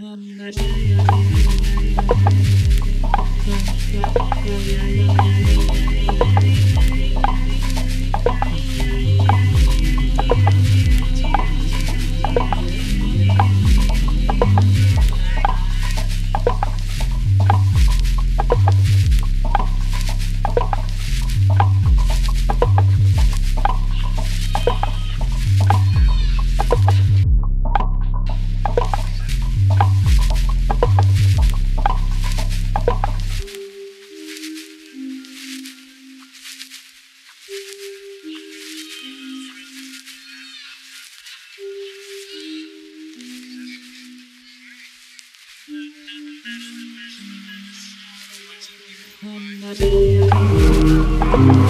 Come Thank you.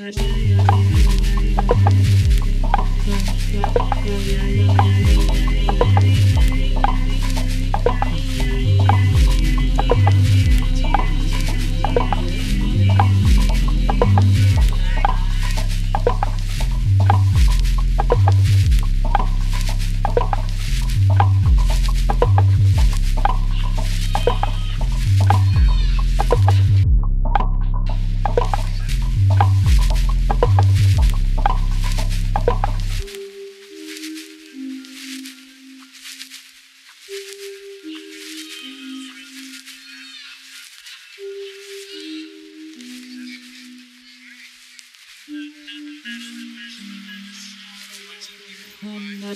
Nice.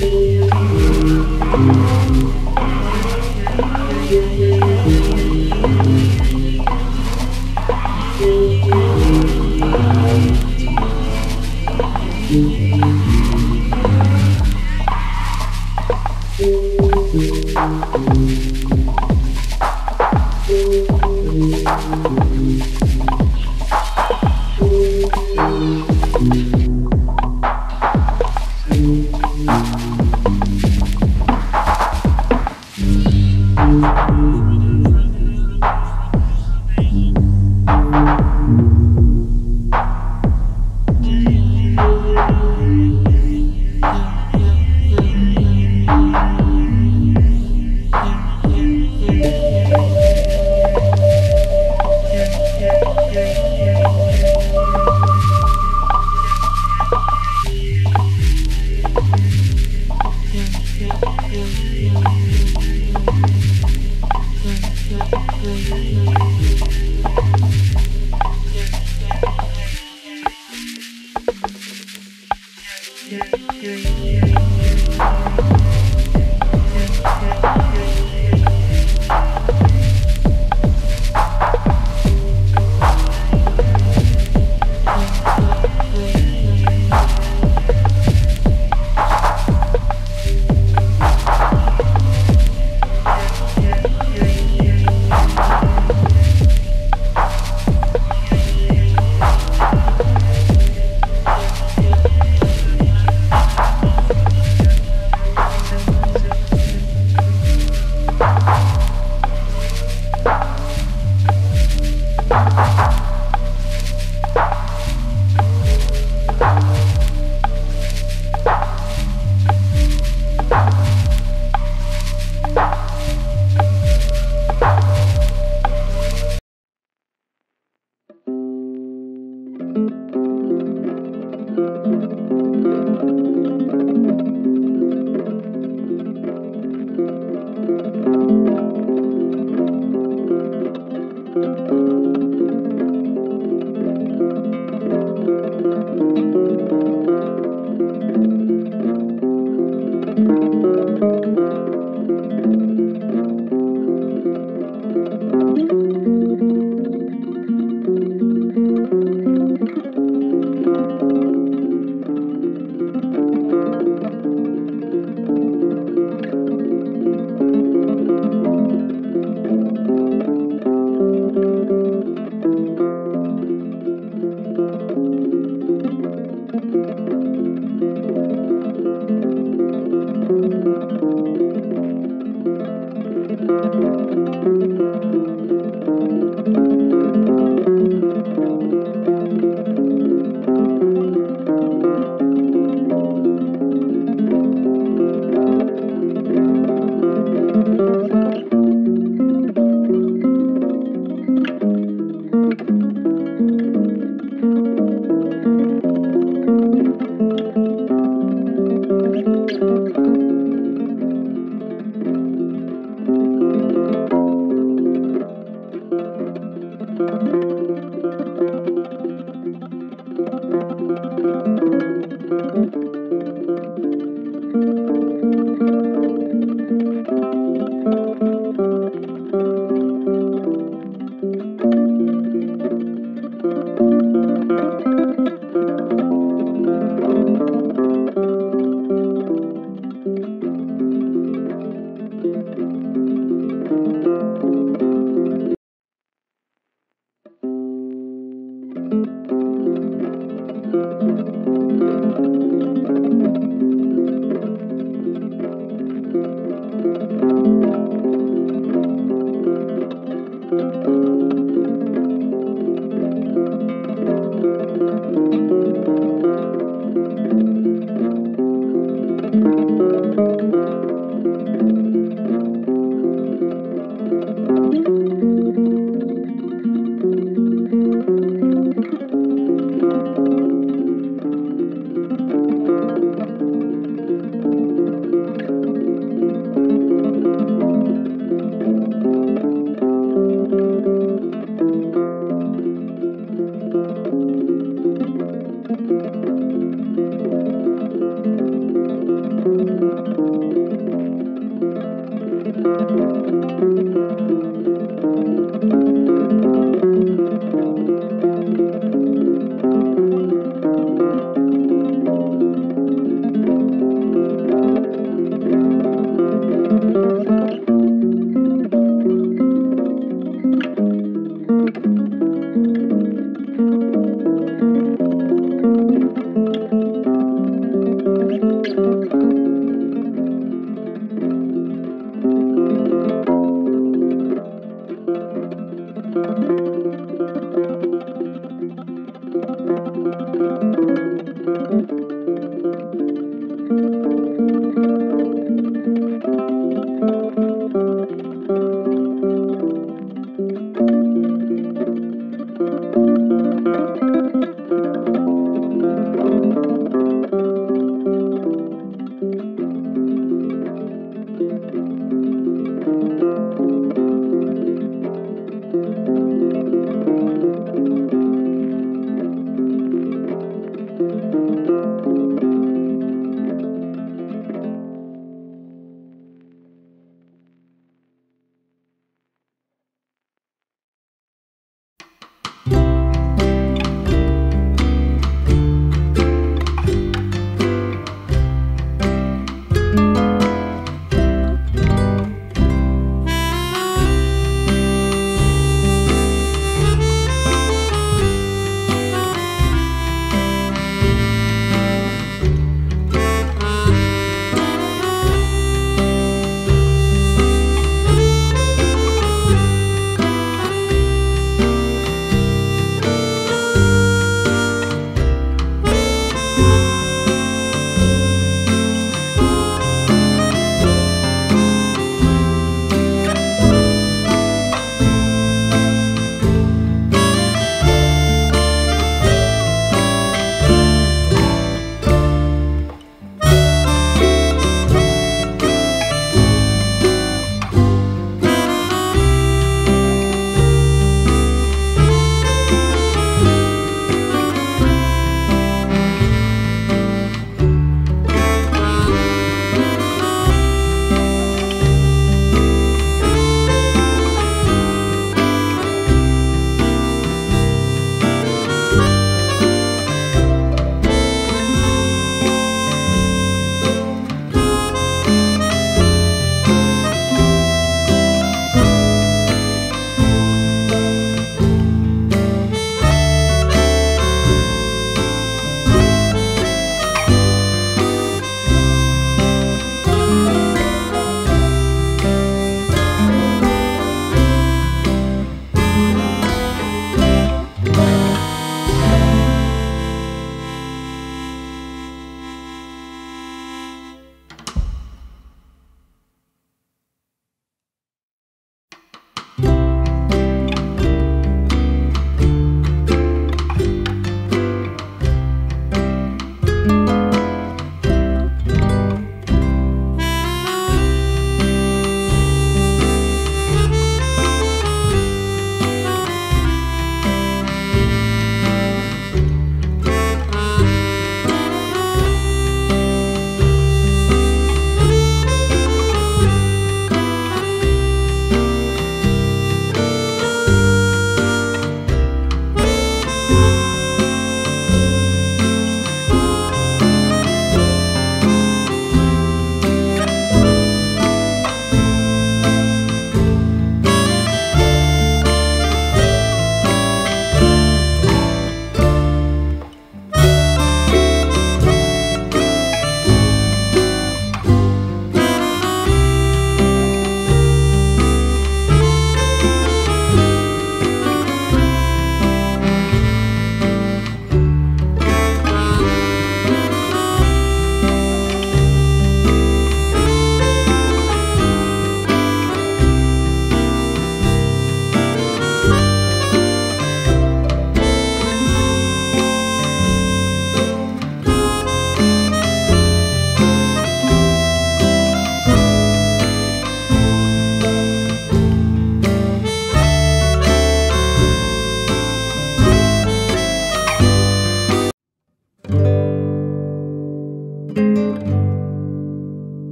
do